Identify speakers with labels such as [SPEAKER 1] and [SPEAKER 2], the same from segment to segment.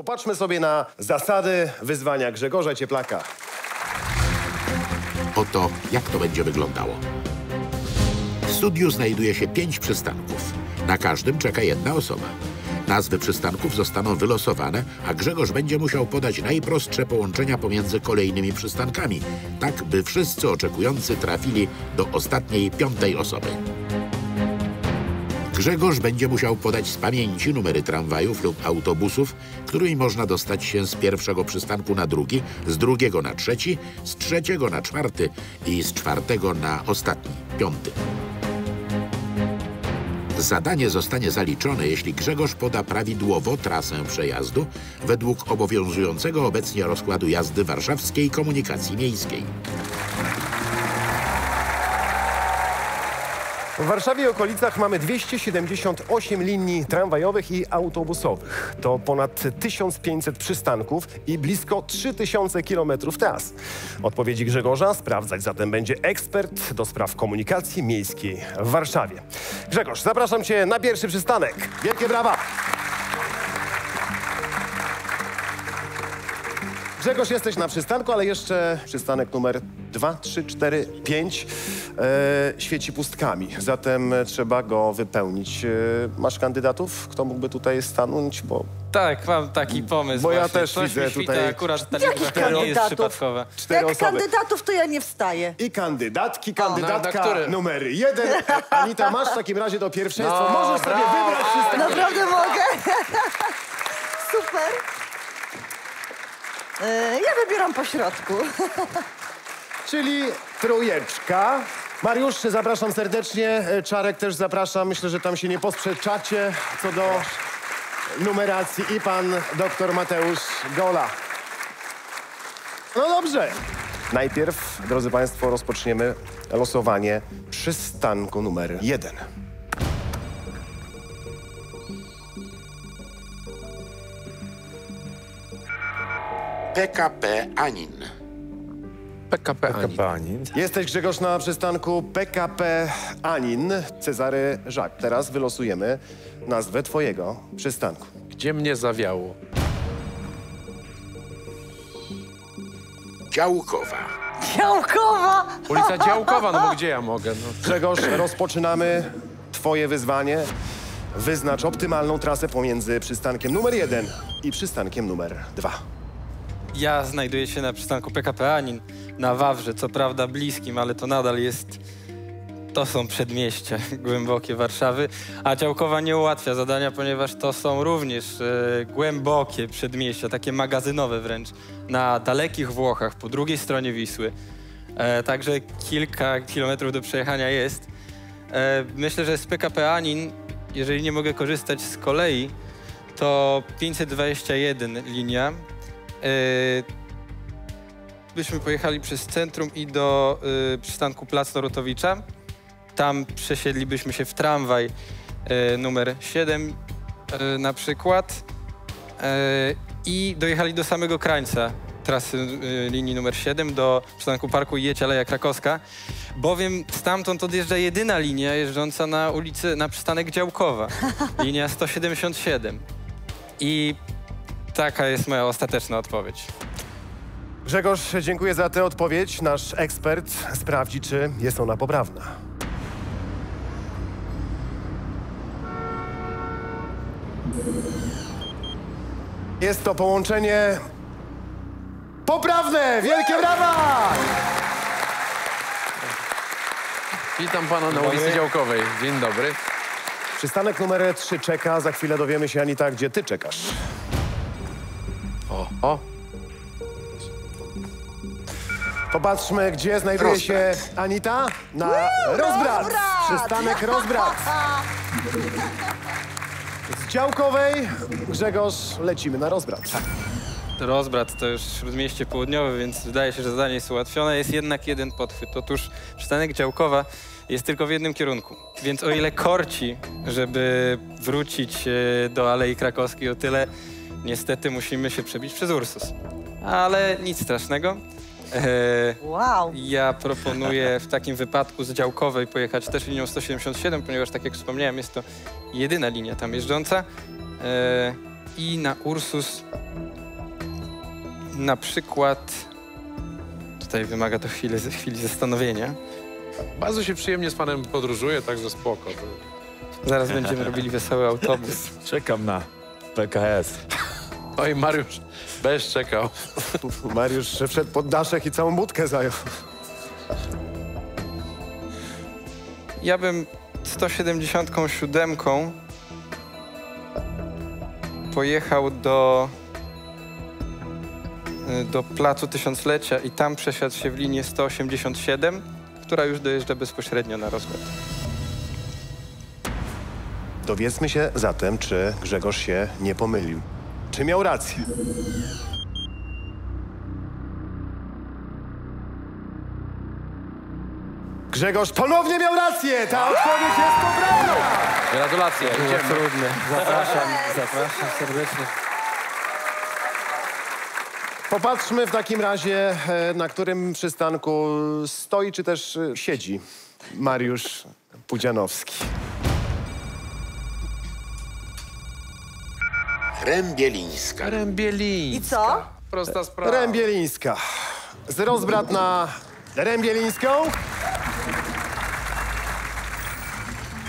[SPEAKER 1] Popatrzmy sobie na zasady wyzwania Grzegorza Cieplaka.
[SPEAKER 2] Oto jak to będzie wyglądało. W studiu znajduje się pięć przystanków. Na każdym czeka jedna osoba. Nazwy przystanków zostaną wylosowane, a Grzegorz będzie musiał podać najprostsze połączenia pomiędzy kolejnymi przystankami, tak by wszyscy oczekujący trafili do ostatniej, piątej osoby. Grzegorz będzie musiał podać z pamięci numery tramwajów lub autobusów, którymi można dostać się z pierwszego przystanku na drugi, z drugiego na trzeci, z trzeciego na czwarty i z czwartego na ostatni, piąty. Zadanie zostanie zaliczone, jeśli Grzegorz poda prawidłowo trasę przejazdu według obowiązującego obecnie rozkładu jazdy warszawskiej komunikacji miejskiej.
[SPEAKER 1] W Warszawie i okolicach mamy 278 linii tramwajowych i autobusowych. To ponad 1500 przystanków i blisko 3000 kilometrów tras. Odpowiedzi Grzegorza sprawdzać zatem będzie ekspert do spraw komunikacji miejskiej w Warszawie. Grzegorz, zapraszam Cię na pierwszy przystanek. Wielkie brawa! Grzegorz, jesteś na przystanku, ale jeszcze przystanek numer 2, 3, 4, 5 e, świeci pustkami. Zatem trzeba go wypełnić. E, masz kandydatów? Kto mógłby tutaj stanąć? Bo
[SPEAKER 3] Tak, mam taki pomysł
[SPEAKER 1] Bo ja
[SPEAKER 3] właśnie.
[SPEAKER 1] też
[SPEAKER 3] Coś
[SPEAKER 1] widzę
[SPEAKER 3] mi świta,
[SPEAKER 1] tutaj
[SPEAKER 3] akurat ta
[SPEAKER 4] Jakich
[SPEAKER 3] liczba nie jest
[SPEAKER 4] kandydatów?
[SPEAKER 3] przypadkowa.
[SPEAKER 1] cztery
[SPEAKER 4] Jak
[SPEAKER 1] osoby.
[SPEAKER 4] kandydatów, to ja nie wstaję.
[SPEAKER 1] I kandydatki, kandydatka
[SPEAKER 5] na który?
[SPEAKER 1] numer jeden. Anita, masz w takim razie to pierwszeństwo.
[SPEAKER 5] No,
[SPEAKER 1] Możesz sobie
[SPEAKER 5] brawo,
[SPEAKER 1] wybrać przystanek.
[SPEAKER 4] Naprawdę mogę? Super. E, Ja wybieram po środku.
[SPEAKER 1] Czyli trójeczka. Mariusz, zapraszam serdecznie. E, Czarek też zapraszam. Myślę, że tam się nie posprzeczacie co do numeracji. I pan doktor Mateusz Gola. No dobrze. Najpierw, drodzy Państwo, rozpoczniemy losowanie przystanku numer jeden.
[SPEAKER 2] PKP Anin.
[SPEAKER 5] PKP Ani.
[SPEAKER 1] Jesteś Grzegorz na przystanku PKP Anin, Cezary Żak. Teraz wylosujemy nazwę twojego przystanku.
[SPEAKER 5] Gdzie mnie zawiało?
[SPEAKER 2] Działkowa.
[SPEAKER 4] Działkowa!
[SPEAKER 5] Ulica Działkowa, no bo gdzie ja mogę? No.
[SPEAKER 1] Grzegorz, rozpoczynamy twoje wyzwanie. Wyznacz optymalną trasę pomiędzy przystankiem numer jeden i przystankiem numer dwa.
[SPEAKER 3] Ja znajduję się na przystanku PKP Anin na Wawrze, co prawda bliskim, ale to nadal jest... To są przedmieścia głębokie Warszawy, a Działkowa nie ułatwia zadania, ponieważ to są również e, głębokie przedmieścia, takie magazynowe wręcz, na dalekich Włochach, po drugiej stronie Wisły. E, także kilka kilometrów do przejechania jest. E, myślę, że z PKP Anin, jeżeli nie mogę korzystać z kolei, to 521 linia. E, byśmy pojechali przez centrum i do y, przystanku Plac Norotowicza. Tam przesiedlibyśmy się w tramwaj y, numer 7 y, na przykład i dojechali do samego krańca trasy linii numer 7 do przystanku Parku Jecie Aleja Krakowska, bowiem stamtąd odjeżdża jedyna linia jeżdżąca na ulicy, na przystanek Działkowa, linia 177. I taka jest moja ostateczna odpowiedź.
[SPEAKER 1] Grzegorz, dziękuję za tę odpowiedź. Nasz ekspert sprawdzi, czy jest ona poprawna. Jest to połączenie poprawne! Wielkie brawa!
[SPEAKER 5] Witam pana na ulicy Działkowej. Dzień dobry.
[SPEAKER 1] Przystanek numer 3 czeka. Za chwilę dowiemy się, Anita, gdzie ty czekasz.
[SPEAKER 5] O, o.
[SPEAKER 1] Popatrzmy, gdzie znajduje się Anita. Na rozbrat.
[SPEAKER 4] rozbrat!
[SPEAKER 1] Przystanek rozbrat. Z działkowej, Grzegorz, lecimy na rozbrat.
[SPEAKER 3] Rozbrat to już śródmieście południowe, więc wydaje się, że zadanie jest ułatwione. Jest jednak jeden podchwyt. Otóż przystanek Działkowa jest tylko w jednym kierunku. Więc o ile korci, żeby wrócić e, do Alei Krakowskiej, o tyle niestety musimy się przebić przez Ursus. Ale nic strasznego. E,
[SPEAKER 4] Wow.
[SPEAKER 3] ja proponuję w takim wypadku z Działkowej pojechać też linią 177, ponieważ tak jak wspomniałem, jest to jedyna linia tam jeżdżąca. E, I na Ursus na przykład... Tutaj wymaga to chwili, chwili zastanowienia.
[SPEAKER 5] Bardzo się przyjemnie z panem podróżuje, także spoko.
[SPEAKER 3] Zaraz będziemy robili wesoły autobus.
[SPEAKER 6] Czekam na PKS.
[SPEAKER 5] Oj, Mariusz bez czekał.
[SPEAKER 1] Mariusz wszedł pod daszek i całą budkę zajął.
[SPEAKER 3] Ja bym 177 pojechał do, do Placu Tysiąclecia i tam przesiadł się w linię 187, która już dojeżdża bezpośrednio na rozkład.
[SPEAKER 1] Dowiedzmy się zatem, czy Grzegorz się nie pomylił. Czy miał rację? Grzegorz ponownie miał rację! Ta odpowiedź jest poprawna!
[SPEAKER 5] Gratulacje, idziemy.
[SPEAKER 3] Trudne. Zapraszam, zapraszam serdecznie.
[SPEAKER 1] Popatrzmy w takim razie, e, na którym przystanku stoi, czy też e, siedzi Mariusz Pudzianowski.
[SPEAKER 2] Rębielińska.
[SPEAKER 5] Rębielińska.
[SPEAKER 4] I co?
[SPEAKER 5] Prosta sprawa.
[SPEAKER 1] Rębielińska. Z rozbrat na Rębielińską.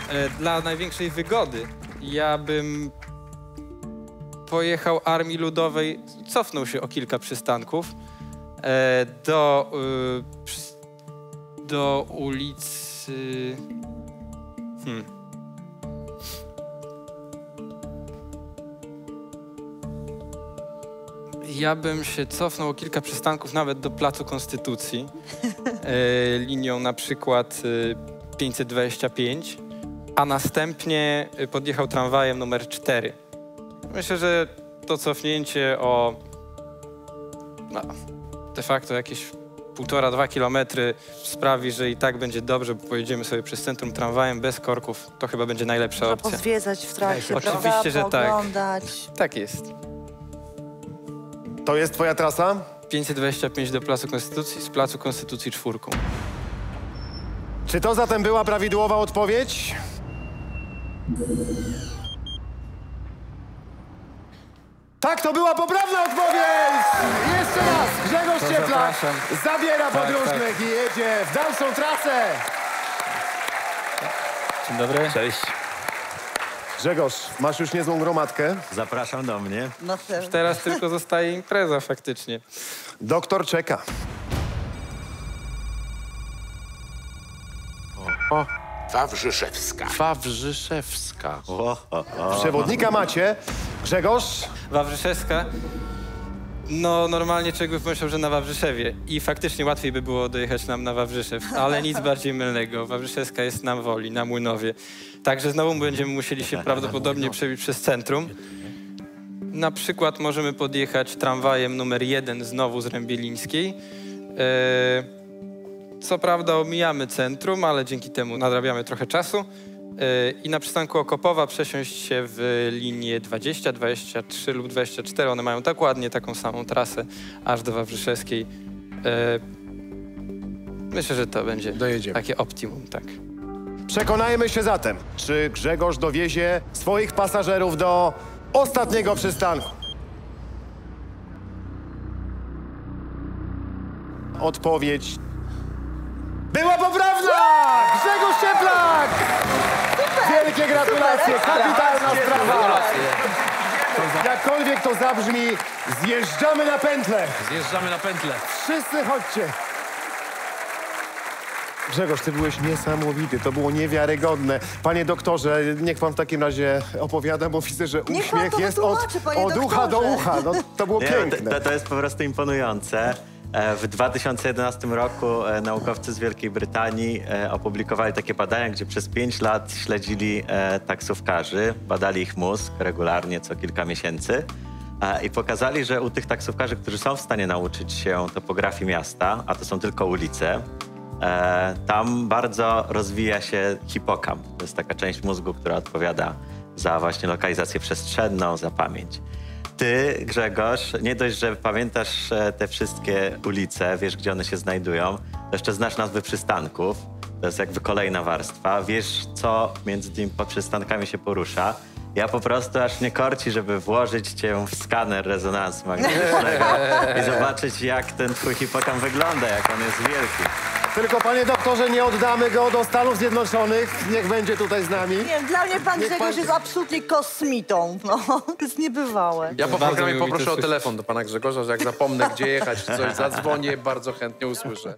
[SPEAKER 3] E, Dla największej wygody ja bym pojechał Armii Ludowej, cofnął się o kilka przystanków e, do, y, do ulicy... Hmm. Ja bym się cofnął o kilka przystanków nawet do Placu Konstytucji, e, linią na przykład y, 525, a następnie y, podjechał tramwajem numer 4. Myślę, że to cofnięcie o no, de facto jakieś półtora, dwa kilometry sprawi, że i tak będzie dobrze, bo pojedziemy sobie przez centrum tramwajem bez korków. To chyba będzie najlepsza
[SPEAKER 4] Można
[SPEAKER 3] opcja.
[SPEAKER 4] pozwiedzać w trakcie,
[SPEAKER 3] Oczywiście,
[SPEAKER 4] prawda?
[SPEAKER 3] że tak.
[SPEAKER 4] Pooglądać.
[SPEAKER 3] Tak jest.
[SPEAKER 1] To jest twoja trasa?
[SPEAKER 3] 525 do Placu Konstytucji, z Placu Konstytucji czwórką.
[SPEAKER 1] Czy to zatem była prawidłowa odpowiedź? Tak, to była poprawna odpowiedź! Jeszcze raz, Grzegorz Cieplak zabiera
[SPEAKER 3] Tak,
[SPEAKER 1] podróżnych i jedzie w dalszą trasę.
[SPEAKER 3] Dzień dobry.
[SPEAKER 6] Cześć.
[SPEAKER 1] Grzegorz, masz już niezłą gromadkę.
[SPEAKER 6] Zapraszam do mnie.
[SPEAKER 4] No też.
[SPEAKER 3] Teraz tylko zostaje impreza faktycznie.
[SPEAKER 1] Doktor czeka.
[SPEAKER 2] Wawrzyszewska.
[SPEAKER 5] Wawrzyszewska.
[SPEAKER 1] Przewodnika macie. Grzegorz,
[SPEAKER 3] Wawrzyszewska. No, normalnie człowiek by pomyślał, że na Wawrzyszewie. I faktycznie łatwiej by było dojechać nam na Wawrzyszew, ale nic bardziej mylnego. Wawrzyszewska jest na Woli, na Młynowie. Także znowu będziemy musieli się prawdopodobnie przebić przez centrum. Na przykład możemy podjechać tramwajem numer jeden znowu z Rębielińskiej. E, co prawda omijamy centrum, ale dzięki temu nadrabiamy trochę czasu. E, I na przystanku Okopowa przesiąść się w linię 20, 23 lub 24. One mają dokładnie taką samą trasę aż do Wawrzyszewskiej. E, Myślę, że to będzie
[SPEAKER 5] Dojedziemy.
[SPEAKER 3] takie optimum, tak.
[SPEAKER 1] przekonajmy się zatem, czy Grzegorz dowiezie swoich pasażerów do ostatniego przystanku. Odpowiedź była poprawna! Grzegorz gratulacje, kapitalna sprawa! Jakkolwiek to zabrzmi, zjeżdżamy na pętlę.
[SPEAKER 5] Zjeżdżamy na pętlę.
[SPEAKER 1] Wszyscy chodźcie. Grzegorz, ty byłeś niesamowity, to było niewiarygodne. Panie doktorze, niech pan w takim razie opowiada, bo widzę, że
[SPEAKER 4] Niech pan
[SPEAKER 1] uśmiech
[SPEAKER 4] to
[SPEAKER 1] jest od,
[SPEAKER 4] wytłumaczy, panie
[SPEAKER 1] od ucha do
[SPEAKER 4] doktorze.
[SPEAKER 1] ucha. No, to było
[SPEAKER 7] Nie,
[SPEAKER 1] piękne.
[SPEAKER 7] to, to jest po prostu imponujące. E, W 2011 roku e, naukowcy z Wielkiej Brytanii e, opublikowali takie badania, gdzie przez 5 lat śledzili taksówkarzy, badali ich mózg regularnie co kilka miesięcy i pokazali, że u tych taksówkarzy, którzy są w stanie nauczyć się topografii miasta, a to są tylko ulice, tam bardzo rozwija się hipokamp. To jest taka część mózgu, która odpowiada za właśnie lokalizację przestrzenną, za pamięć. Ty, Grzegorz, nie dość, że pamiętasz e, te wszystkie ulice, wiesz, gdzie one się znajdują, to jeszcze znasz nazwy przystanków. To jest jakby kolejna warstwa. Wiesz, co między tymi przystankami się porusza. Ja po prostu aż mnie korci, żeby włożyć cię w skaner rezonansu magnetycznego i zobaczyć, jak ten twój hipokamp wygląda, jak on jest wielki.
[SPEAKER 1] Tylko panie doktorze, nie oddamy go do Stanów Zjednoczonych. Niech będzie tutaj z nami.
[SPEAKER 4] Nie wiem, dla mnie pan
[SPEAKER 1] Niech
[SPEAKER 4] Grzegorz
[SPEAKER 1] pan-
[SPEAKER 4] jest absolutnie kosmitą. No, to jest niebywałe.
[SPEAKER 5] Ja po
[SPEAKER 3] Bardzo
[SPEAKER 5] programie poproszę o telefon do pana Grzegorza, że jak zapomnę gdzie jechać czy coś, zadzwonię, bardzo chętnie usłyszę.